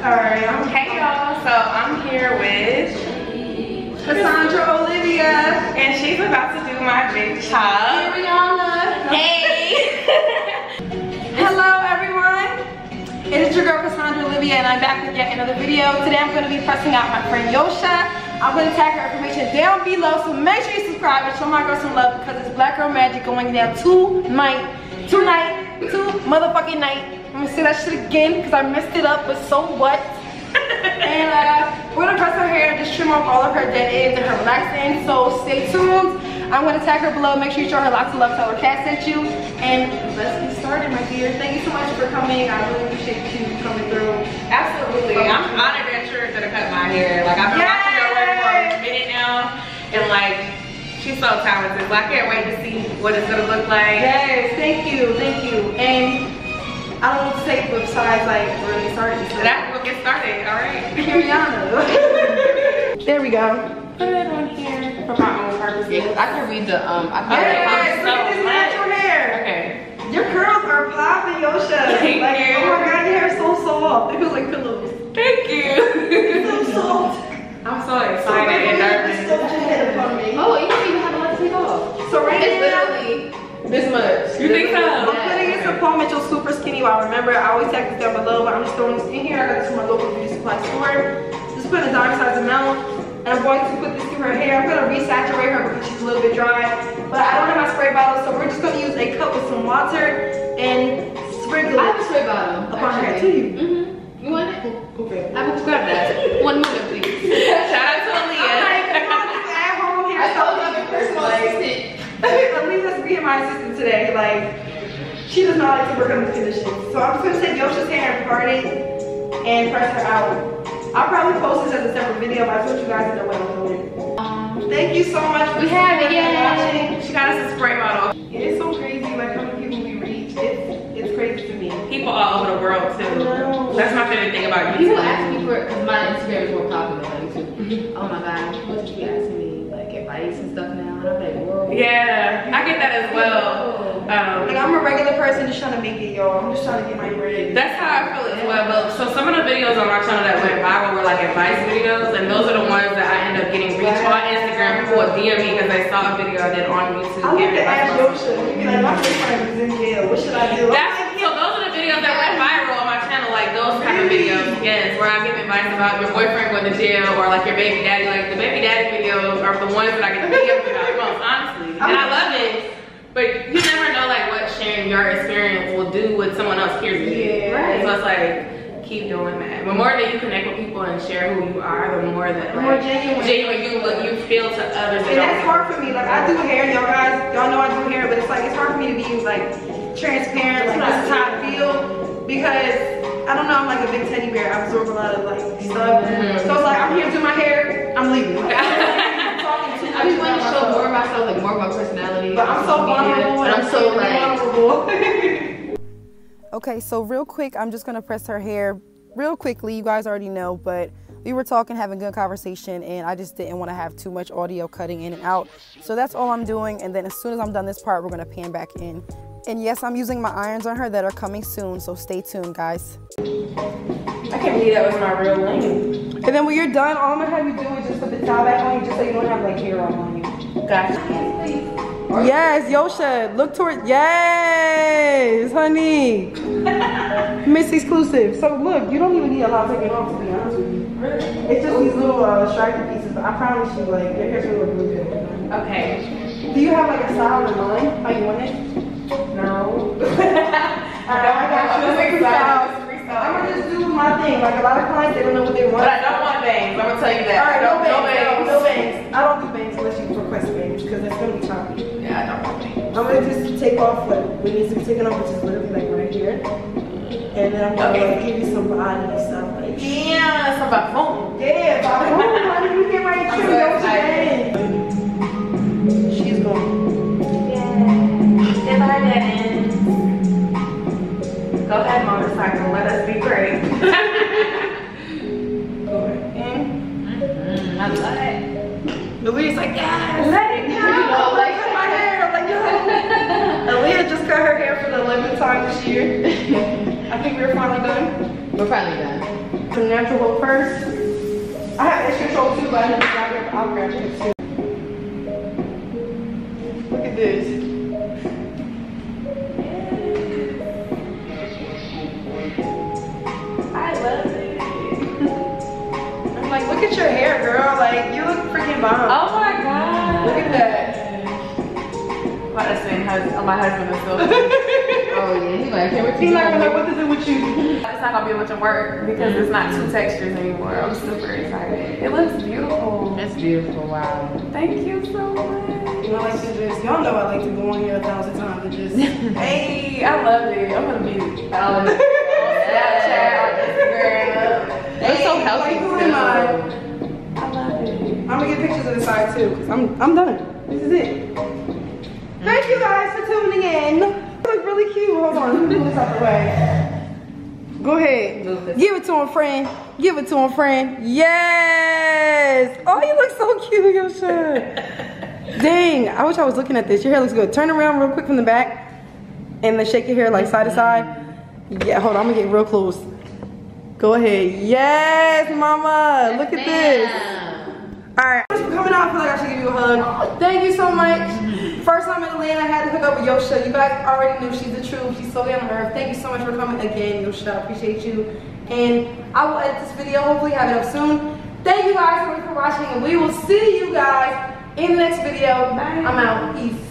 Alright, I'm Hey y'all, so I'm here with Cassandra Olivia. and she's about to do my big chop. Rihanna. Hey! Hello everyone. It is your girl Cassandra Olivia and I'm back with yet another video. Today I'm going to be pressing out my friend Joche. I'm going to tag her information down below so make sure you subscribe and show my girl some love because it's Black Girl Magic going down tonight. Tonight. Two motherfucking night. I'm going to say that shit again because I messed it up but so what? and uh, we're gonna press her hair and just trim off all of her dead ends and her relaxed ends. So stay tuned. I'm gonna tag her below. Make sure you show her lots of love. Tell her cat sent you. And let's get started, my dear. Thank you so much for coming. I really appreciate you coming through. Absolutely. I'm honored that you're gonna cut my hair. Like I've been watching your work for a minute now. And like she's so talented. So I can't wait to see what it's gonna look like. Yes, thank you, thank you. And I don't know what to say besides like we're gonna get started. So That will get started, alright. Rihanna. there we go. Put it on here for my own purposes. Yeah, 'cause I can read the um. I can Okay. Yes, look at this natural hair. Okay. Your curls are popping, Joche. Thank like, you. Oh my god, your hair is so soft. It feels like pillows. Thank you. so soft. I'm so excited and nervous. So your head me. Oh, you don't even have a lot to take off. So right It's now, literally this much. You think so? I'm putting it in some Paul Mitchell super skinny while remember I always tag this down below, but I'm just throwing this in here. I got this from my local beauty supply store. Just put a dime size amount. And I'm going to put this through her hair. I'm gonna resaturate her because she's a little bit dry. But I don't have my spray bottle, so we're just gonna use a cup with some water and sprinkle I have it a spray bottom. upon her actually. to you. Mm-hmm. You want it? Okay. I will grab that. One moment, please. Shout out to Aliyah. come on, this at home here. I told you a personal assistant. Alina's being my assistant today. Like, she does not like to work on under conditions. So I'm just gonna take Joche's hair and part it and press her out. I'll probably post this as a separate video, but I told you guys that when I'm doing Um, it. Thank you so much for We have it, supporting and yay. watching. She got us a spray bottle. It's so crazy, like how many people we reach. It's it's crazy to me. People all over the world too. That's my favorite thing about people YouTube. ask me for because my Instagram is more popular than YouTube. Oh my gosh, what you asking me like advice and stuff now? And I'm like, whoa. Yeah, I get that as well. Like Um, I'm a regular person just trying to make it, y'all. I'm just trying to get my bread. that's how I feel as well. But so some of the videos on my channel that went viral were like advice videos, and those are the ones that I end up getting reached on Instagram. Would DM me because they saw a video I did on YouTube. I want to ask Yosha. You be like, my boyfriend is in jail. What should I do? That's, so those are the videos that went viral on my channel, like those type of videos, yes, where I give advice about your boyfriend going to jail or like your baby daddy. Like the baby daddy videos are the ones that I get the DM about the most, honestly. And I love it. But you never know like what sharing your experience will do with someone else hears it. Yeah. Right. So it's like keep doing that. The more that you connect with people and share who you are, the more that The like, more genuine. genuine you look you feel to others. And that's hard for me. Like I do hair, y'all guys, y'all know I do hair, but it's like it's hard for me to be like transparent. Like this is how I feel because I don't know. I'm like a big teddy bear. I absorb a lot of like stuff. Mhm. So it's like I'm here to do my hair. I'm leaving. Like, I'm talking too I much just want to about show myself. more of myself, like more of my personality. But I'm so on social media. vulnerable. And I'm so like. okay, so real quick, I'm just gonna press her hair real quickly. You guys already know, but we were talking, having a good conversation, and I just didn't want to have too much audio cutting in and out. So that's all I'm doing. And then as soon as I'm done this part, we're gonna pan back in. And yes, I'm using my irons on her that are coming soon. So stay tuned, guys. I can't believe that was my real name. And then when you're done, all I'm gonna have you do is just put the towel back on you, just so you don't have like hair all on you. Gotcha. Yes, Joche, look toward. Yes, honey. Miss exclusive. So look, you don't even need a lot taken off to be honest with you. Really? It's just these little uh, striker pieces, I promise you, like your hair's gonna look really good. Okay. Do you have like a style in mind? How you want it? No. Alright, I got you. Let's make. I'm gonna just do my thing. Like a lot of clients, they don't know what they want. But I don't want bangs. I'm gonna tell you that. All right, no I bangs, don't- no, no bangs. I don't do bangs unless you request bangs because that's gonna be choppy. Yeah, I don't want bangs. I'm gonna just take off what, what needs to be taken off, which is literally like right here. And then I'm gonna Okay. like give you some body and stuff like Yeah, it's about phone. Yeah, Bobby, oh, honey, you get right I'm to so it. She's going. If I didn't. Go ahead, motorcycle. Let us be great. Go ahead. Mm, I love it. Louise like, yes. Let it You go. know, like- cut my hair. I'm like, yo. Aliyah just cut her hair for the 11th time this year. I think we're finally done. We're finally done. The natural look first. I have extra control too, but I never got here. I'll grab it too. Look at this. I love it. I'm like, look at your hair, girl. Like, you look freaking bomb. Oh my god. Look at that. My husband, hus- my husband is so. Oh yeah, he like, hey, what you He's not gonna know doing? what to do with you. It's not gonna be able of work because it's not two textures anymore. I'm super excited. It looks beautiful. It's beautiful. Wow. Thank you so much. You know, I like to just, y'all know I like to go on here a thousand times and just, Hey, I love it. I'm gonna be on Snapchat, Instagram. It's so healthy like, who am I? I love it. I'm gonna get pictures of the side too, because I'm, I'm done. This is it. Thank you guys for tuning in. Really cute. Hold on, let me move this out the way. Go ahead. Give it to him, friend. Give it to him, friend. Yes. Oh, you look so cute, your shirt. Dang, I wish I was looking at this. Your hair looks good. Turn around real quick from the back and then shake your hair like side to side. Yeah, hold on, I'm gonna get real close. Go ahead. Yes, mama. Look at this. All right. Thanks for coming out. I feel like I should give you a hug. Thank you so much. First time in Atlanta, I had to hook up with Joche. You guys already knew she's the truth. She's so down to earth. Thank you so much for coming again, Joche. I appreciate you. And I will edit this video. Hopefully have it up soon. Thank you guys so much for watching. And we will see you guys in the next video. Bye. I'm out. Peace.